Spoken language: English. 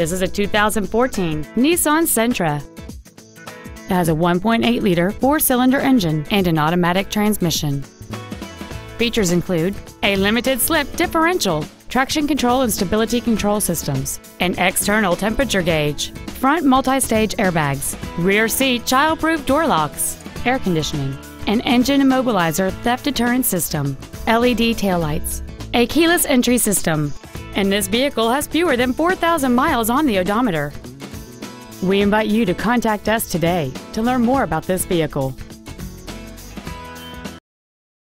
This is a 2014 Nissan Sentra. It has a 1.8-liter four-cylinder engine and an automatic transmission. Features include a limited-slip differential, traction control and stability control systems, an external temperature gauge, front multi-stage airbags, rear seat child-proof door locks, air conditioning, an engine immobilizer theft deterrent system, LED taillights, a keyless entry system, and this vehicle has fewer than 4,000 miles on the odometer. We invite you to contact us today to learn more about this vehicle.